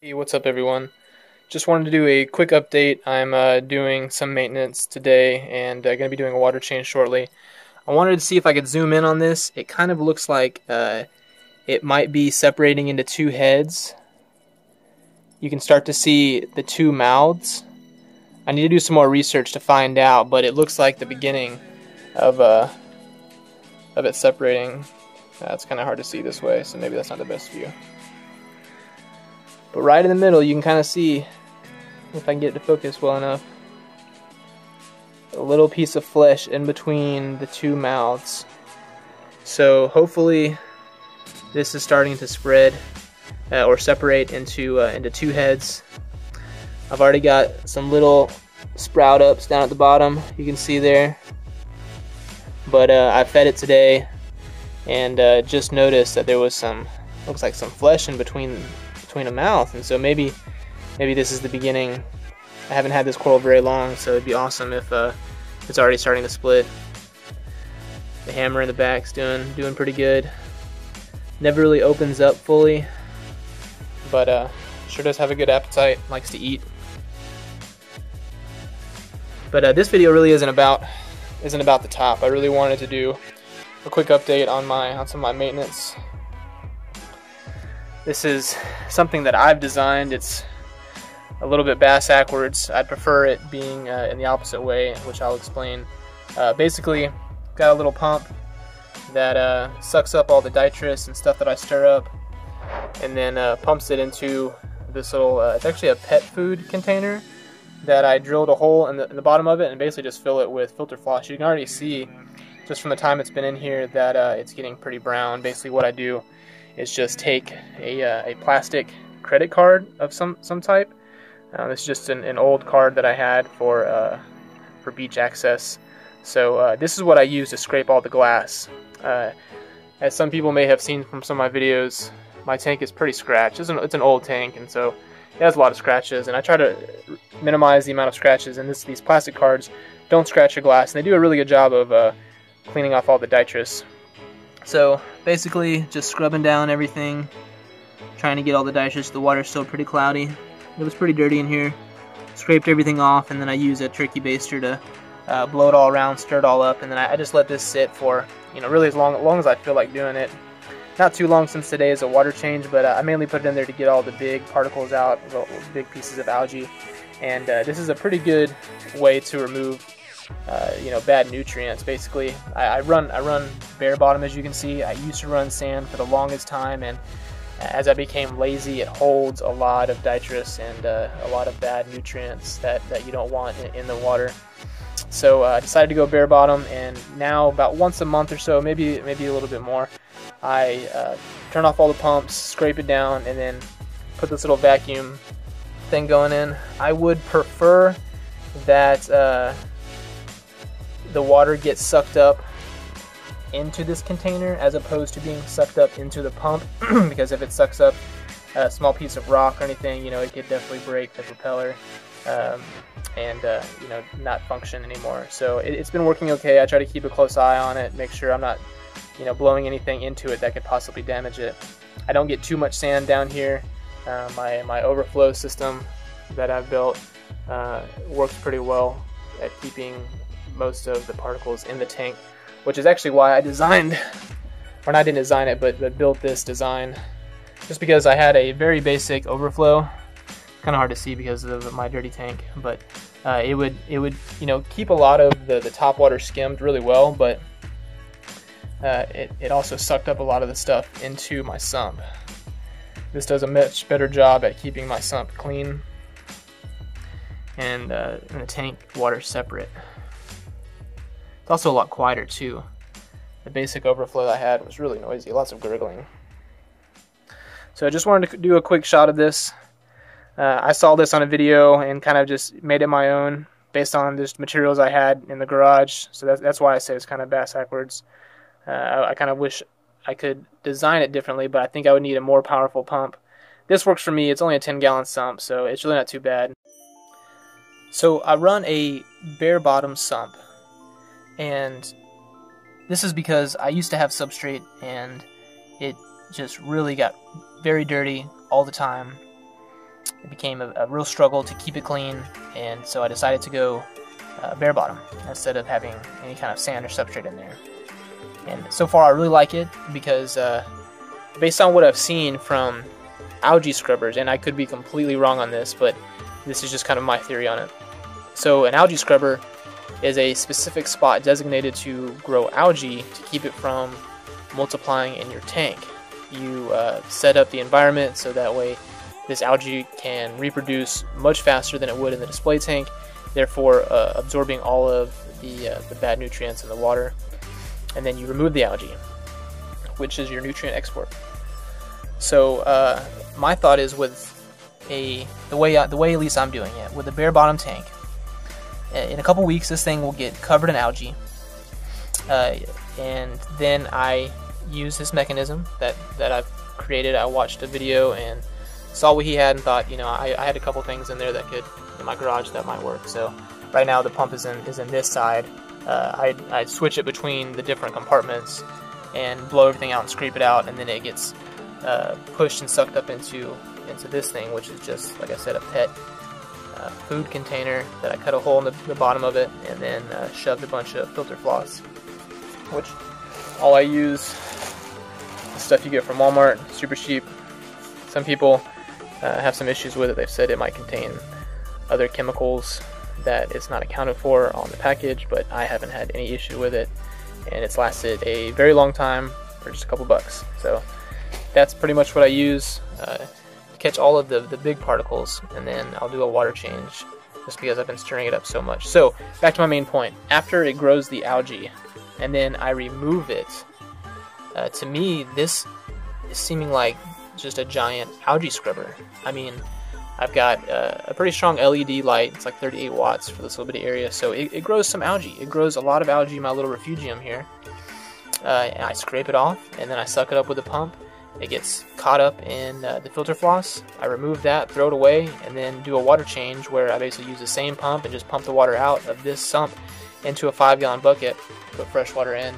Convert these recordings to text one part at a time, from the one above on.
Hey, what's up, everyone? Just wanted to do a quick update. I'm uh, doing some maintenance today and uh, going to be doing a water change shortly. I wanted to see if I could zoom in on this. It kind of looks like uh, it might be separating into two heads. You can start to see the two mouths. I need to do some more research to find out, but it looks like the beginning of uh, of it separating. That's kind of hard to see this way, so maybe that's not the best view. But right in the middle, you can kind of see, if I can get it to focus well enough, a little piece of flesh in between the two mouths. So hopefully this is starting to spread uh, or separate into uh, into two heads. I've already got some little sprout ups down at the bottom. You can see there. But uh, I fed it today and uh, just noticed that there was some looks like some flesh in between between a mouth, and so maybe maybe this is the beginning. I haven't had this coral very long, so it'd be awesome if uh, it's already starting to split. The hammer in the back's doing doing pretty good. Never really opens up fully, but uh, sure does have a good appetite. Likes to eat. But uh, this video really isn't about isn't about the top. I really wanted to do a quick update on my on some of my maintenance this is something that I've designed. It's a little bit bass backwards. I'd prefer it being uh, in the opposite way, which I'll explain. Uh, basically, got a little pump that uh, sucks up all the detritus and stuff that I stir up, and then uh, pumps it into this little. Uh, it's actually a pet food container that I drilled a hole in the, in the, bottom of it and basically just fill it with filter floss. You can already see just from the time it's been in here that uh, it's getting pretty brown. Basically, what I do is just take a, uh, a plastic credit card of some, some type. Uh, this is just an, an, old card that I had for, uh, for beach access. So uh, this is what I use to scrape all the glass. Uh, as some people may have seen from some of my videos, my tank is pretty scratched. It's an, it's an old tank, and so it has a lot of scratches. And I try to minimize the amount of scratches. And this, these plastic cards don't scratch your glass, and they do a really good job of uh, cleaning off all the detritus. So basically just scrubbing down everything, trying to get all the detritus. The water's still pretty cloudy. It was pretty dirty in here. Scraped everything off and then I use a turkey baster to uh, blow it all around, stir it all up, and then I, I, just let this sit for, you know, really as long, as long as I feel like doing it. Not too long since today is a water change, but uh, I mainly put it in there to get all the big particles out, the big pieces of algae. And uh, this is a pretty good way to remove uh, you know bad nutrients. Basically, I, I, run I run bare bottom as you can see. I used to run sand for the longest time, and as I became lazy, it holds a lot of detritus and uh, a lot of bad nutrients that, that you don't want in, in the water. So uh, I decided to go bare bottom, and now about once a month or so, maybe maybe a little bit more, I uh, turn off all the pumps, scrape it down, and then put this little vacuum thing going in. I would prefer that uh, the water gets sucked up into this container as opposed to being sucked up into the pump because if it sucks up a small piece of rock or anything, you know, it could definitely break the propeller um, and, uh, you know, not function anymore. So it, has been working okay. I try to keep a close eye on it, make sure I'm not, you know, blowing anything into it that could possibly damage it. I don't get too much sand down here. Uh, my, my overflow system that I've built uh, works pretty well at keeping most of the particles in the tank, which is actually why I designed, or not didn't design it, but, but built this design, just because I had a very basic overflow. Kind of hard to see because of my dirty tank, but uh, it would it would you know keep a lot of the, the top water skimmed really well, but uh, it, it also sucked up a lot of the stuff into my sump. This does a much better job at keeping my sump clean and, uh, and the tank water separate. It's also a lot quieter too. The basic overflow I had was really noisy, lots of gurgling. So I just wanted to do a quick shot of this. Uh, I saw this on a video and kind of just made it my own based on just materials I had in the garage. So that's, that's why I say it's kind of bass backwards. Uh, I, I kind of wish I could design it differently, but I think I would need a more powerful pump. This works for me. It's only a 10 gallon sump, so it's really not too bad. So I run a bare bottom sump and this is because I used to have substrate and it just really got very dirty all the time it became a, a real struggle to keep it clean, and so I decided to go uh, bare bottom instead of having any kind of sand or substrate in there. And so far, I really like it because uh, based on what I've seen from algae scrubbers, and I could be completely wrong on this, but this is just kind of my theory on it. So, an algae scrubber is a specific spot designated to grow algae to keep it from multiplying in your tank. You uh, set up the environment so that way this algae can reproduce much faster than it would in the display tank, therefore uh, absorbing all of the, uh, the bad nutrients in the water. And then you remove the algae, which is your nutrient export. So uh, my thought is with a the way the way at least I'm doing it with a bare bottom tank. In a couple weeks, this thing will get covered in algae, uh, and then I use this mechanism that that I've created. I watched a video and saw what he had and thought, you know, I, I had a couple things in there that could in my garage that might work. So right now the pump is in is in this side. Uh, I I switch it between the different compartments and blow everything out and scrape it out, and then it gets uh, pushed and sucked up into into this thing, which is just like I said, a pet uh, food container that I cut a hole in the, the bottom of it and then uh, shoved a bunch of filter floss, which all I use stuff you get from Walmart, super cheap. Some people uh, have some issues with it. They've said it might contain other chemicals that it's not accounted for on the package, but I haven't had any issue with it, and it's lasted a very long time for just a couple bucks. So that's pretty much what I use uh, catch all of the, the big particles, and then I'll do a water change just because I've been stirring it up so much. So back to my main point. After it grows the algae, and then I remove it, uh, to me this is seeming like just a giant algae scrubber. I mean, I've got uh, a pretty strong LED light. It's like 38 watts for this little bitty area, so it, it grows some algae. It grows a lot of algae in my little refugium here. Uh, I scrape it off, and then I suck it up with a pump, it gets caught up in uh, the filter floss. I remove that, throw it away, and then do a water change where I basically use the same pump and just pump the water out of this sump into a five gallon bucket, put fresh water in,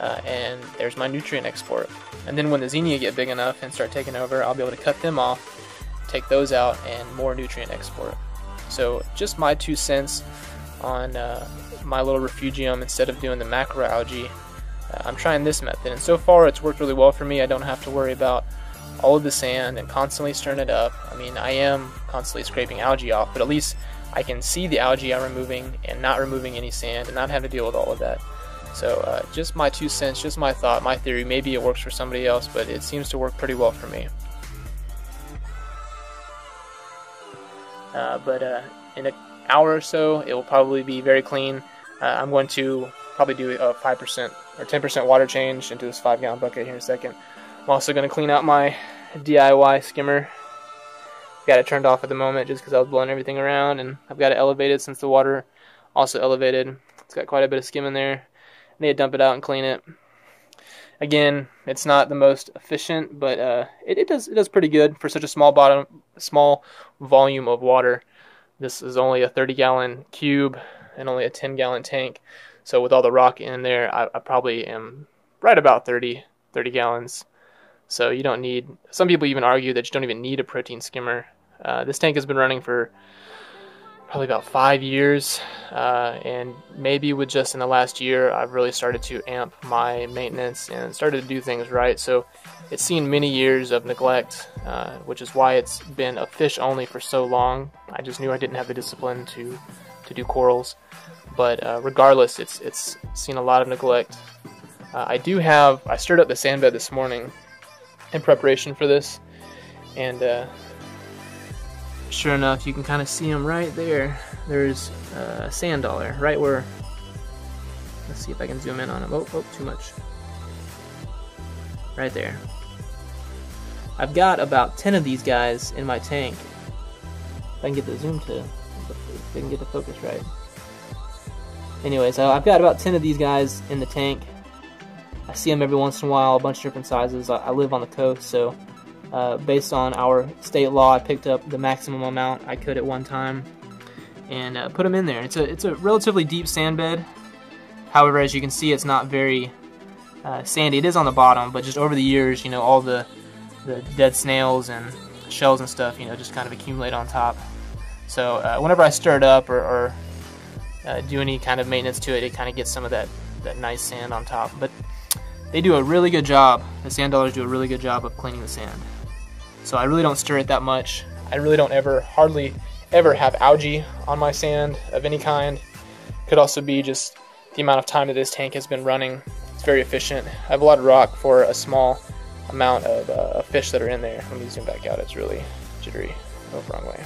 uh, and there's my nutrient export. And then when the xenia get big enough and start taking over, I'll be able to cut them off, take those out, and more nutrient export. So just my two cents on uh, my little refugium instead of doing the macroalgae I'm trying this method, and so far it's worked really well for me. I don't have to worry about all of the sand and constantly stirring it up. I mean, I am constantly scraping algae off, but at least I can see the algae I'm removing and not removing any sand and not having to deal with all of that. So, uh, just my two cents, just my thought, my theory. Maybe it works for somebody else, but it seems to work pretty well for me. Uh, but uh, in an hour or so, it will probably be very clean. Uh, I'm going to probably do a 5% or 10% water change into this 5 gallon bucket here in a second. I'm also going to clean out my DIY skimmer. Got it turned off at the moment just because I was blowing everything around, and I've got it elevated since the water also elevated. It's got quite a bit of skim in there. I need to dump it out and clean it. Again, it's not the most efficient, but uh, it, it does it does pretty good for such a small bottom small volume of water. This is only a 30 gallon cube and only a 10 gallon tank. So with all the rock in there, I, I probably am right about 30, 30 gallons. So you don't need. Some people even argue that you don't even need a protein skimmer. Uh, this tank has been running for probably about five years, uh, and maybe with just in the last year, I've really started to amp my maintenance and started to do things right. So it's seen many years of neglect, uh, which is why it's been a fish only for so long. I just knew I didn't have the discipline to to do corals. But uh, regardless, it's it's seen a lot of neglect. Uh, I do have I stirred up the sand bed this morning in preparation for this, and uh, sure enough, you can kind of see them right there. There's a sand dollar right where. Let's see if I can zoom in on them. Oh, oh, too much. Right there. I've got about 10 of these guys in my tank. If I can get the zoom to, if I can get the focus right. Anyway, so I've got about 10 of these guys in the tank. I see them every once in a while, a bunch of different sizes. I, I live on the coast, so uh, based on our state law, I picked up the maximum amount I could at one time and uh, put them in there. It's a, it's a relatively deep sand bed. However, as you can see, it's not very uh, sandy. It is on the bottom, but just over the years, you know, all the, the dead snails and shells and stuff, you know, just kind of accumulate on top. So uh, whenever I stir it up or, or uh, do any kind of maintenance to it, it kind of gets some of that, that nice sand on top. But they do a really good job, the sand dollars do a really good job of cleaning the sand. So I really don't stir it that much. I really don't ever, hardly ever have algae on my sand of any kind. Could also be just the amount of time that this tank has been running. It's very efficient. I have a lot of rock for a small amount of uh, fish that are in there. Let me zoom back out. It's really jittery. Oh, wrong way.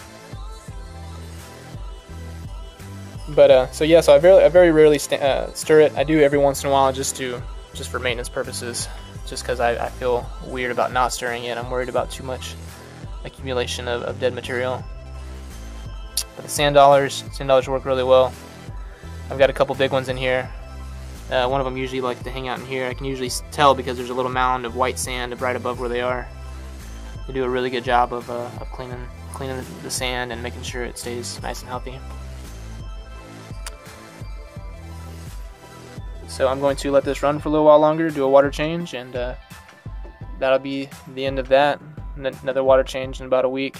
But uh, so yeah, so I very, I very rarely uh, stir it. I do every once in a while just to just for maintenance purposes, just because I, I, feel weird about not stirring it. I'm worried about too much accumulation of, of dead material. But the sand dollars, sand dollars work really well. I've got a couple big ones in here. Uh, one of them usually like to hang out in here. I can usually tell because there's a little mound of white sand right above where they are. They do a really good job of, uh, of cleaning cleaning the sand and making sure it stays nice and healthy. So I'm going to let this run for a little while longer, do a water change, and uh, that'll be the end of that. Another water change in about a week.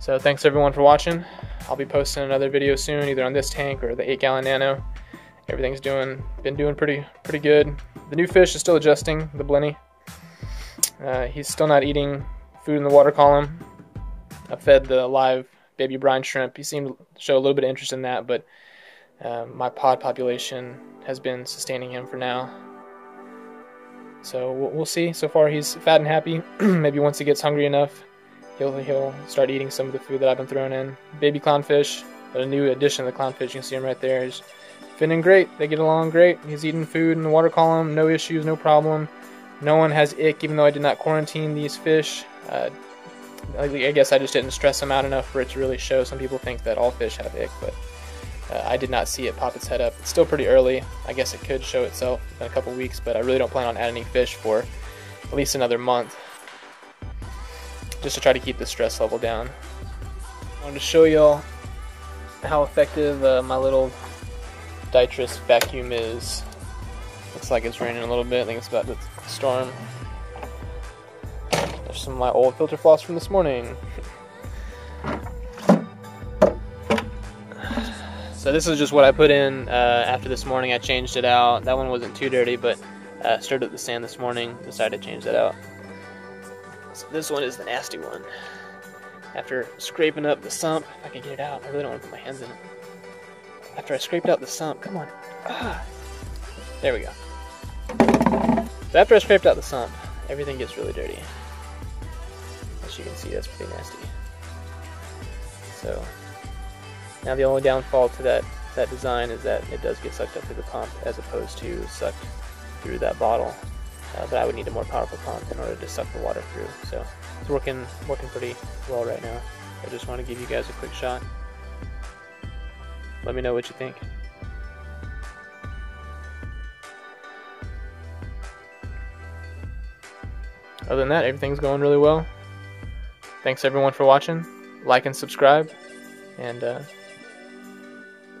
So thanks everyone for watching. I'll be posting another video soon, either on this tank or the 8 gallon nano. Everything's doing been doing pretty pretty good. The new fish is still adjusting, the blenny. Uh, he's still not eating food in the water column. I fed the live baby brine shrimp. He seemed to show a little bit of interest in that, but uh, my pod population has been sustaining him for now. So we'll see. So far, he's fat and happy. Maybe once he gets hungry enough, he'll he'll start eating some of the food that I've been throwing in. Baby clownfish, a new addition to the clownfish. You can see him right there. He's fitting great. They get along great. He's eating food in the water column. No issues, no problem. No one has ick, even though I did not quarantine these fish. Uh, I guess I just didn't stress them out enough for it to really show. Some people think that all fish have ick, but uh, I did not see it pop its head up. It's still pretty early. I guess it could show itself in a couple weeks, but I really don't plan on adding any fish for at least another month. Just to try to keep the stress level down. I wanted to show y'all how effective uh, my little detritus vacuum is. Looks like it's raining a little bit. I think it's about to storm. There's some of my old filter floss from this morning. So this is just what I put in uh, after this morning. I changed it out. That one wasn't too dirty, but uh, stirred up the sand this morning. Decided to change that out. So this one is the nasty one. After scraping up the sump, if I can get it out, I really don't want to put my hands in it. After I scraped out the sump, come on. Ah. There we go. So after I scraped out the sump, everything gets really dirty. As you can see, that's pretty nasty. So now the only downfall to that, that design is that it does get sucked up through the pump as opposed to sucked through that bottle. Uh, but I would need a more powerful pump in order to suck the water through. So it's working working pretty well right now. I just want to give you guys a quick shot. Let me know what you think. Other than that, everything's going really well. Thanks everyone for watching. Like and subscribe. And uh,